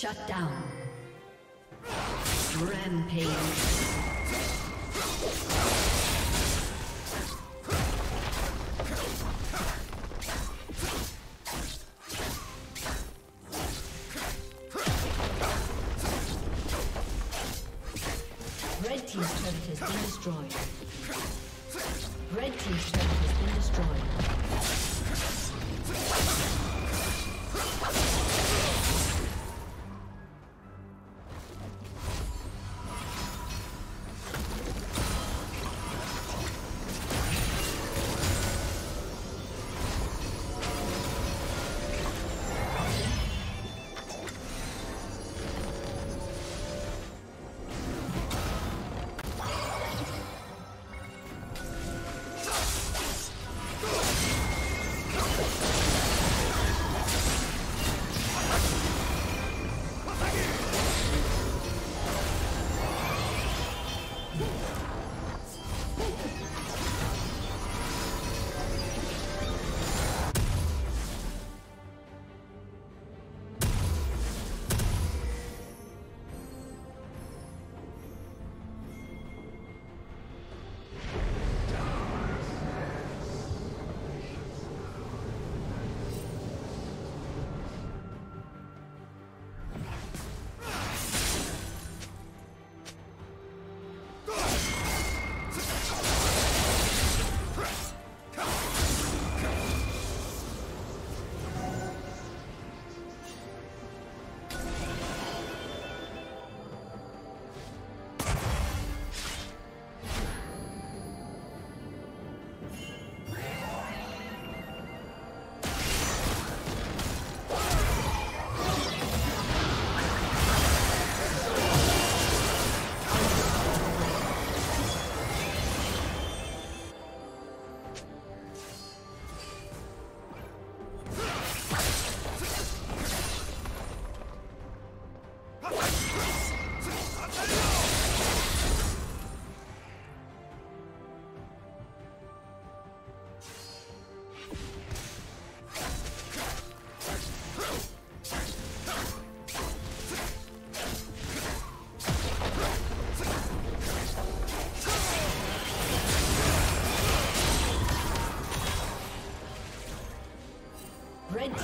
Shut down. Rampage. Red Team's turret has been destroyed.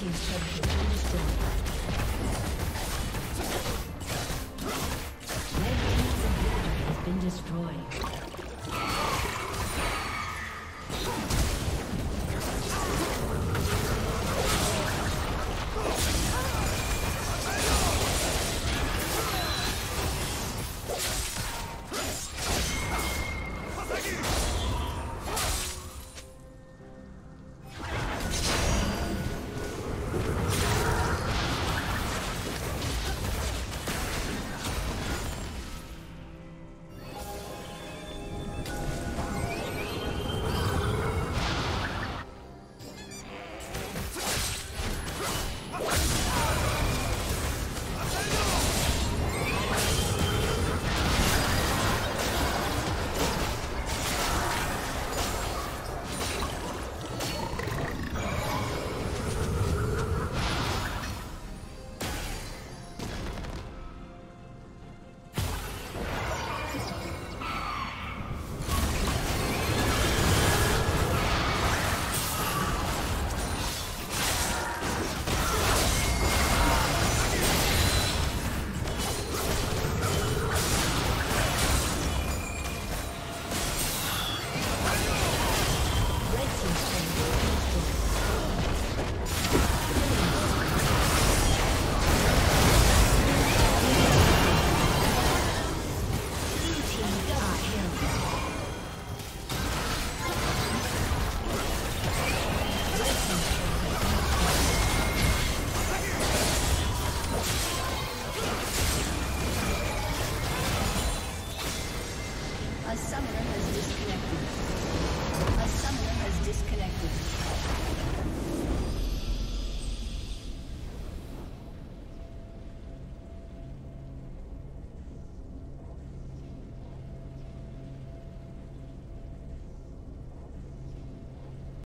Team's turret has destroyed. Red team's inhibitor has been destroyed.